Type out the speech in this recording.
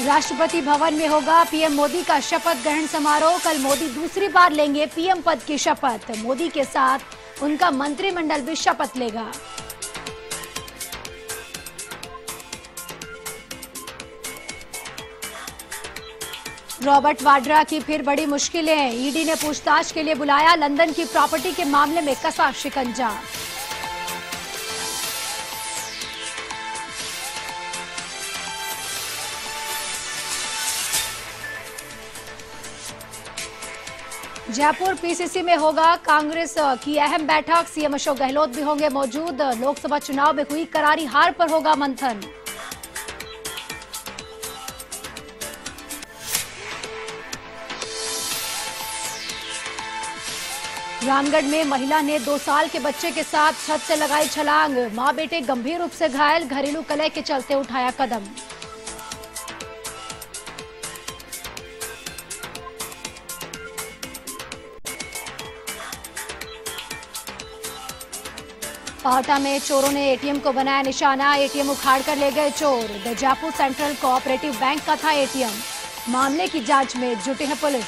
राष्ट्रपति भवन में होगा पीएम मोदी का शपथ ग्रहण समारोह। कल मोदी दूसरी बार लेंगे पीएम पद की शपथ। मोदी के साथ उनका मंत्रिमंडल भी शपथ लेगा। रॉबर्ट वाड्रा की फिर बड़ी मुश्किलें। ईडी ने पूछताछ के लिए बुलाया। लंदन की प्रॉपर्टी के मामले में कसा शिकंजा? जयपुर पीसीसी में होगा कांग्रेस की अहम बैठक। सीएम अशोक गहलोत भी होंगे मौजूद। लोकसभा चुनाव में हुई करारी हार पर होगा मंथन। रामगढ़ में महिला ने दो साल के बच्चे के साथ छत से लगाई छलांग। माँ बेटे गंभीर रूप से घायल। घरेलू कलह के चलते उठाया कदम। पाहटा में चोरों ने एटीएम को बनाया निशाना, एटीएम उखाड़ कर ले गए चोर। दजापुर सेंट्रल कोऑपरेटिव बैंक का था एटीएम। मामले की जाँच में जुटे हैं पुलिस।